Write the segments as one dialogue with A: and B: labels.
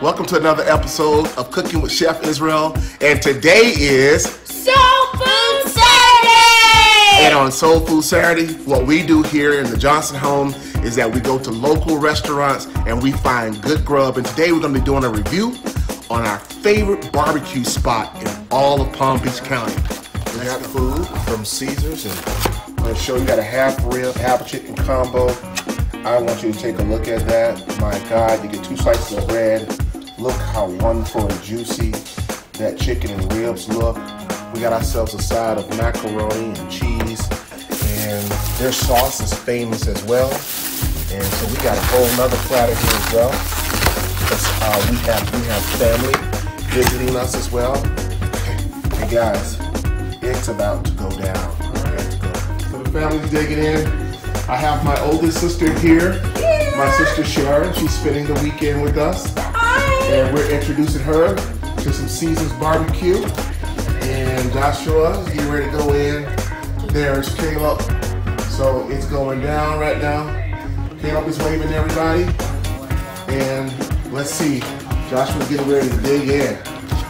A: Welcome to another episode of Cooking with Chef Israel. And today is
B: Soul Food Saturday!
A: And on Soul Food Saturday, what we do here in the Johnson home is that we go to local restaurants and we find good grub. And today we're going to be doing a review on our favorite barbecue spot in all of Palm Beach County. We got food from Caesars and I'm going to show you got a half rib, half chicken combo. I want you to take a look at that. My God, you get two slices of bread. Look how wonderful and juicy that chicken and ribs look. We got ourselves a side of macaroni and cheese, and their sauce is famous as well. And so we got a whole nother platter here as well. Uh, we have we have family visiting us as well. Hey guys, it's about to go down. So the family's digging in. I have my oldest sister here,
B: Yeah.
A: my sister Sharon. She's spending the weekend with us. And we're introducing her to some Caesars barbecue. And Joshua is getting ready to go in. There's Caleb. So it's going down right now. Caleb is waving to everybody. And let's see. Joshua's getting ready to dig in.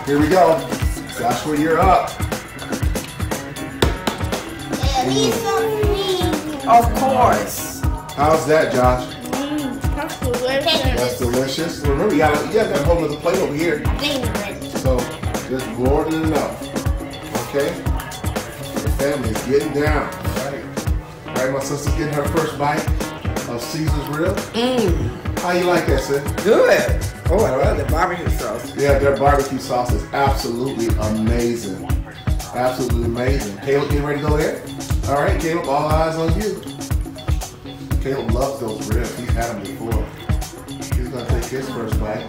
A: Here we go. Joshua, you're up.
B: At least for me.
C: Of course.
A: How's that, Josh?
B: Delicious.
A: Remember, you got you got a whole other plate over here. So just more than enough. Okay? The family is getting down. Alright. Alright, my sister's getting her first bite of Caesar's rib.
C: Mmm.
A: How you like that, sis?
C: Good. Oh, I love the barbecue sauce.
A: Yeah, their barbecue sauce is absolutely amazing. Absolutely amazing. Caleb getting ready to go there? Alright, Caleb, all eyes on you. Caleb loves those ribs. He's had them before. He's gonna take his first bite.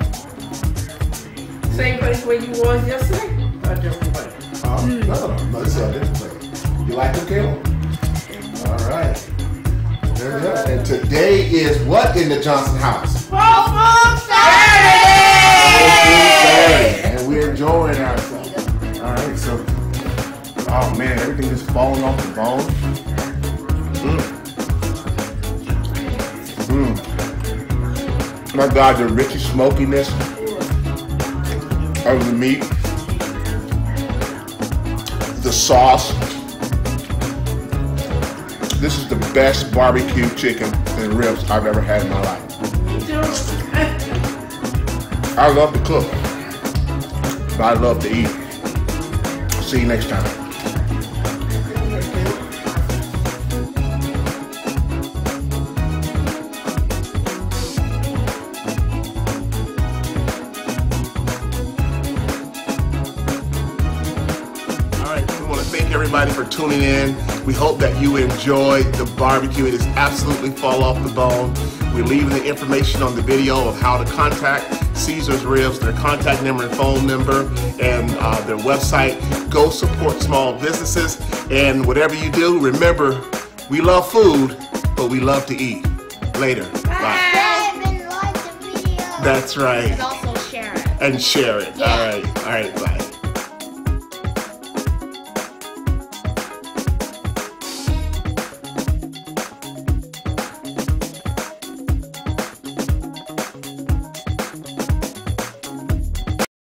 C: Same place where you was yesterday? Or different place?
A: Uh, No, no, no, this is a different place. You like them, Caleb? All right. There we go. And today is what in the Johnson house?
B: Soul Food
A: Saturday.
B: Saturday!
A: And we're enjoying ourselves. All right, so, oh man, everything is falling off the bone. Mm. My God, the rich smokiness of the meat, the sauce. This is the best barbecue chicken and ribs I've ever had in my life. I love to cook, but I love to eat. See you next time. Everybody for tuning in. We hope that you enjoyed the barbecue. It is absolutely fall off the bone. We're leaving the information on the video of how to contact Caesar's Ribs, their contact number and phone number, and uh, their website. Go support small businesses. And whatever you do, remember, we love food, but we love to eat. Later. Bye.
B: Subscribe and like.
A: That's right.
B: And also share it.
A: And share it.
B: Yeah.
A: All right. All right. Bye.